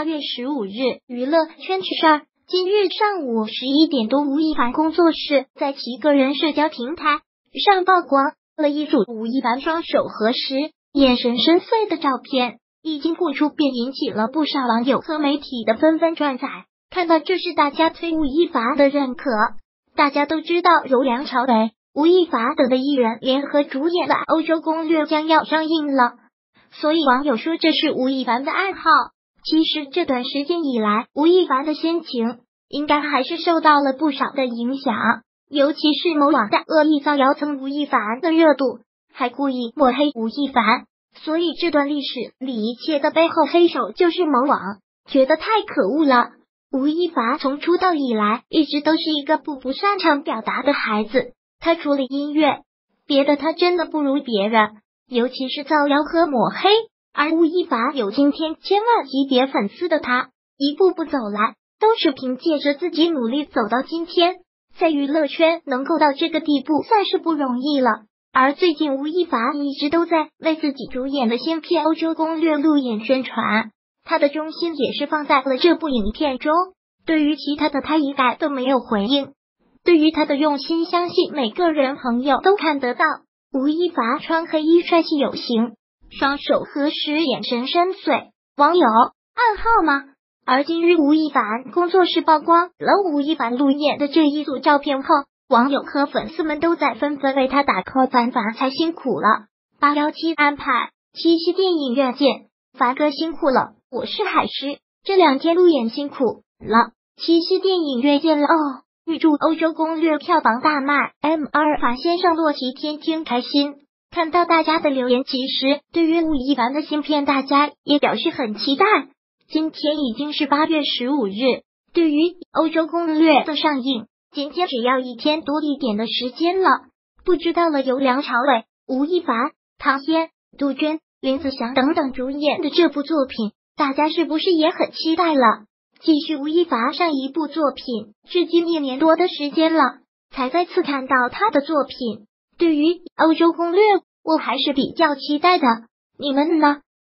八月十五日，娱乐圈趣事儿。今日上午十一点多，吴亦凡工作室在其个人社交平台上曝光了一组吴亦凡双手合十、眼神深邃的照片，一经播出便引起了不少网友和媒体的纷纷转载。看到这是大家对吴亦凡的认可。大家都知道，由梁朝伟、吴亦凡等的艺人联合主演的《欧洲攻略》将要上映了。所以网友说这是吴亦凡的爱好。其实这段时间以来，吴亦凡的心情应该还是受到了不少的影响，尤其是某网在恶意造谣蹭吴亦凡的热度，还故意抹黑吴亦凡。所以这段历史里一切的背后黑手就是某网，觉得太可恶了。吴亦凡从出道以来一直都是一个不不擅长表达的孩子，他除了音乐，别的他真的不如别人。尤其是造谣和抹黑，而吴亦凡有今天千万级别粉丝的他，一步步走来，都是凭借着自己努力走到今天，在娱乐圈能够到这个地步，算是不容易了。而最近吴亦凡一直都在为自己主演的新片《欧洲攻略》路演宣传，他的中心也是放在了这部影片中。对于其他的他一概都没有回应。对于他的用心，相信每个人朋友都看得到。吴亦凡穿黑衣帅气有型，双手合十，眼神深邃。网友暗号吗？而今日吴亦凡工作室曝光了吴亦凡路演的这一组照片后，网友和粉丝们都在纷纷为他打 call。凡凡才辛苦了，八幺七安排七夕电影院见，凡哥辛苦了。我是海狮，这两天路演辛苦了，七夕电影院见了哦。预祝欧洲攻略票房大卖，M 二法先生洛奇天天开心。看到大家的留言，其实对于吴亦凡的新片，大家也表示很期待。今天已经是八月十五日，对于欧洲攻略的上映，仅仅只要一天多一点的时间了。不知道了，由梁朝伟、吴亦凡、唐嫣、杜鹃、林子祥等等主演的这部作品，大家是不是也很期待了？继续吴亦凡上一部作品，至今一年多的时间了，才再次看到他的作品。对于欧洲攻略，我还是比较期待的。你们呢？